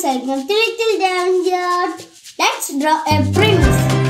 to Little Danger. Let's draw a prince.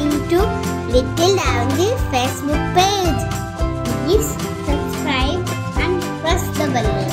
Into to Little Angel Facebook page. Please subscribe and press the bell.